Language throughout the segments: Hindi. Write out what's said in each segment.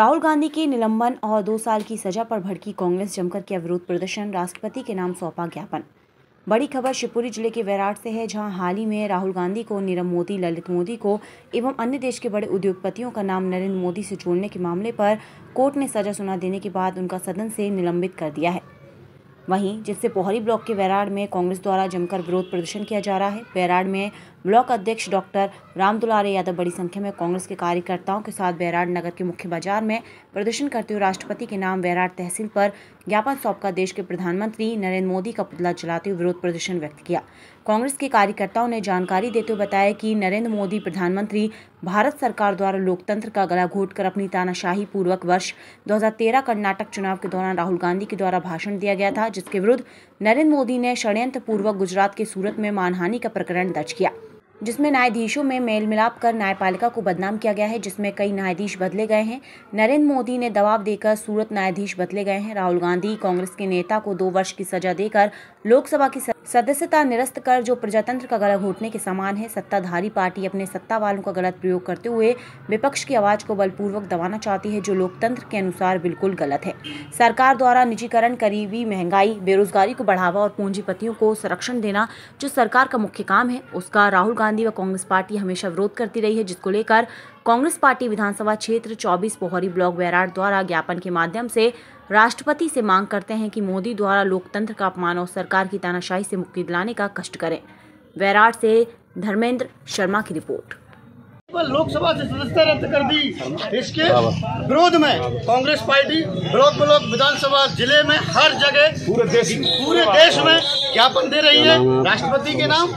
राहुल गांधी के निलंबन और दो साल की सजा पर भड़की कांग्रेस जमकर किया विरोध प्रदर्शन, राष्ट्रपति के नाम सौंपा ज्ञापन। बड़ी खबर शिवपुरी ज़िले के वैराट से है, जहाँ हाल ही में राहुल गांधी को नीरव मोदी, ललित मोदी को एवं अन्य देश के बड़े उद्योगपतियों का नाम नरेंद्र मोदी से जोड़ने के मामले पर कोर्ट ने सजा सुना देने के बाद उनका सदन से निलंबित कर दिया है। वहीं, जिससे पोहरी ब्लॉक के वैराड में कांग्रेस द्वारा जमकर विरोध प्रदर्शन किया जा रहा है वैराड में ब्लॉक अध्यक्ष डॉक्टर राम दुलारे यादव बड़ी संख्या में कांग्रेस के कार्यकर्ताओं के साथ बैराड नगर के मुख्य बाज़ार में प्रदर्शन करते हुए राष्ट्रपति के नाम बैराड तहसील पर ज्ञापन सौंपकर देश के प्रधानमंत्री नरेंद्र मोदी का पुतला चलाते हुए विरोध प्रदर्शन व्यक्त किया। कांग्रेस के कार्यकर्ताओं ने जानकारी देते हुए बताया कि नरेंद्र मोदी प्रधानमंत्री भारत सरकार द्वारा लोकतंत्र का गला घोटकर अपनी तानाशाही पूर्वक वर्ष 2013 कर्नाटक चुनाव के दौरान राहुल गांधी के द्वारा भाषण दिया गया था, जिसके विरुद्ध नरेंद्र मोदी ने षड्यंत्र पूर्वक गुजरात के सूरत में मानहानि का प्रकरण दर्ज किया। जिसमें न्यायाधीशों में मेल मिलाप कर न्यायपालिका को बदनाम किया गया है, जिसमें कई न्यायाधीश बदले गए हैं। नरेंद्र मोदी ने दबाव देकर सूरत न्यायाधीश बदले गए हैं। राहुल गांधी कांग्रेस के नेता को दो वर्ष की सजा देकर लोकसभा की सदस्यता निरस्त कर जो प्रजातंत्र का गला घोटने के समान है, सत्ताधारी पार्टी अपने सत्ता वालों का गलत प्रयोग करते हुए विपक्ष की आवाज़ को बलपूर्वक दबाना चाहती है, जो लोकतंत्र के अनुसार बिल्कुल गलत है। सरकार द्वारा निजीकरण, करीबी महँगाई, बेरोजगारी को बढ़ावा और पूंजीपतियों को संरक्षण देना जो सरकार का मुख्य काम है, उसका राहुल गांधी व कांग्रेस पार्टी हमेशा विरोध करती रही है, जिसको लेकर कांग्रेस पार्टी विधानसभा क्षेत्र 24 पोहरी ब्लॉक बैराट द्वारा ज्ञापन के माध्यम से राष्ट्रपति से मांग करते हैं कि मोदी द्वारा लोकतंत्र का अपमान और सरकार की तानाशाही से मुक्ति दिलाने का कष्ट करें। वैराट से धर्मेंद्र शर्मा की रिपोर्ट। लोकसभा से सदस्यता रद्द कर दी। इसके विरोध में कांग्रेस पार्टी ब्लॉक ब्लॉक विधानसभा ज़िले में हर जगह पूरे देश पूरे देश में ज्ञापन दे रही है। राष्ट्रपति के नाम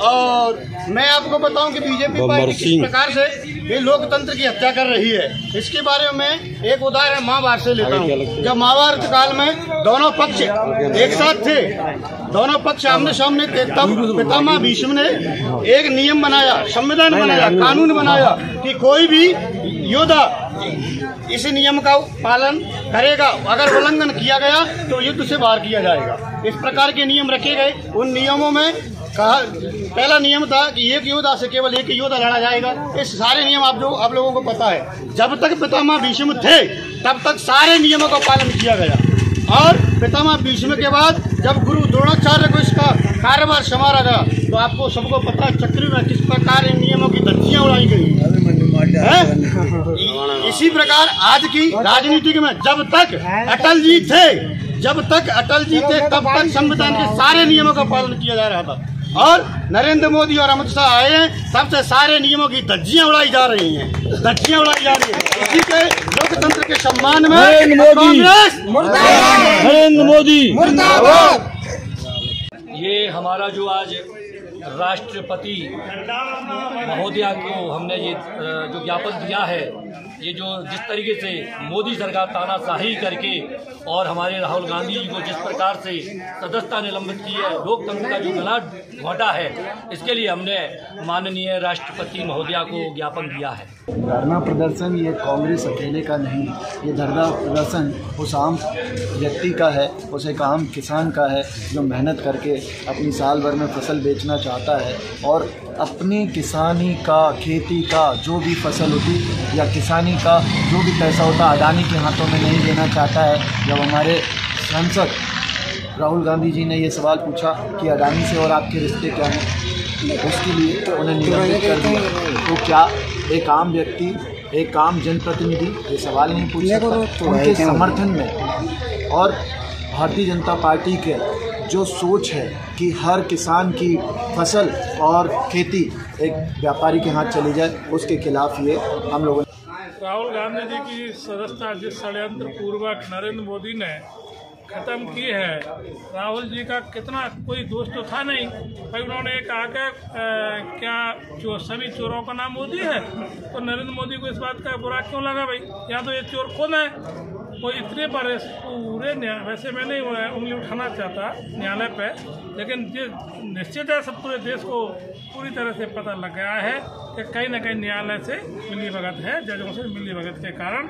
और मैं आपको बताऊँ कि बीजेपी पार्टी किस प्रकार से ये लोकतंत्र की हत्या कर रही है। इसके बारे में एक उदाहरण महाभारत से लेता हूँ। जब महाभारत काल में दोनों पक्ष एक साथ थे दोनों पक्ष आमने सामने थे तब पितामह भीष्म ने एक नियम बनाया संविधान बनाया कानून बनाया कि कोई भी योद्धा इस नियम का पालन करेगा अगर उल्लंघन किया गया तो युद्ध से बाहर किया जाएगा। इस प्रकार के नियम रखे गए। उन नियमों में कहा, पहला नियम था कि एक योद्धा से केवल एक योद्धा लड़ा जाएगा। ये सारे नियम आप जो, आप लोगों को पता है। जब तक पितामह भीष्म थे, तब तक सारे नियमों का पालन किया गया। और पितामह भीष्म के बाद जब गुरु द्रोणाचार्य को इसका कार्यभार संभाला गया तो आपको सबको पता है, चक्री में किस प्रकार इन नियमों की धज्जियाँ उड़ाई गई। इसी प्रकार आज की राजनीति में जब तक अटल जी थे, जब तक अटल जी थे, तब तक संविधान के सारे नियमों का पालन किया जा रहा था। और नरेंद्र मोदी और अमित शाह आए हैं। सबसे सारे नियमों की धज्जियाँ उड़ाई जा रही हैं। धज्जियाँ उड़ाई जा रही है। इसी के लोकतंत्र के सम्मान में कांग्रेस नरेंद्र मोदी। ये हमारा जो आज राष्ट्रपति महोदया को हमने ये जो ज्ञापन दिया है ये जो जिस तरीके से मोदी सरकार तानाशाही करके और हमारे राहुल गांधी जी को जिस प्रकार से सदस्यता निलंबित की है, लोकतंत्र का जो गला घोटा है, इसके लिए हमने माननीय राष्ट्रपति महोदया को ज्ञापन दिया है। धरना प्रदर्शन ये कांग्रेस अकेले का नहीं, ये धरना प्रदर्शन उस आम व्यक्ति का है, उस एक आम किसान का है, जो मेहनत करके अपनी साल भर में फ़सल बेचना चाहता है और अपनी किसानी का, खेती का, जो भी फ़सल होती या किसानी का जो भी पैसा होता अडानी के हाथों में नहीं देना चाहता है। जब हमारे सांसद राहुल गांधी जी ने ये सवाल पूछा कि अडानी से और आपके रिश्ते क्या हैं उसके लिए उन्हें निलंबित कर दिया। तो क्या एक आम व्यक्ति एक आम जनप्रतिनिधि ये सवाल नहीं पूछ सकता? उनके समर्थन में और भारतीय जनता पार्टी के जो सोच है कि हर किसान की फ़सल और खेती एक व्यापारी के हाथ चली जाए उसके खिलाफ ये हम लोगों राहुल गांधी जी की सदस्यता जिस षडयंत्र पूर्वक नरेंद्र मोदी ने ख़त्म की है, राहुल जी का कितना कोई दोष तो था नहीं, भाई उन्होंने कहा कि क्या जो सभी चोरों का नाम मोदी है? तो नरेंद्र मोदी को इस बात का बुरा क्यों लगा भाई? या तो ये चोर खुद है? वो इतने बड़े पूरे वैसे मैं नहीं उंगली उठाना चाहता न्यायालय पे, लेकिन निश्चित है सब पूरे देश को पूरी तरह से पता लग गया है कि कहीं ना कहीं न्यायालय से मिली भगत है, जजों से मिली भगत के कारण।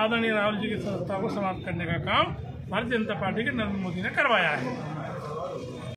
आदरणीय राहुल जी की संस्था को समाप्त करने का काम भारतीय जनता पार्टी के नरेंद्र मोदी ने करवाया है।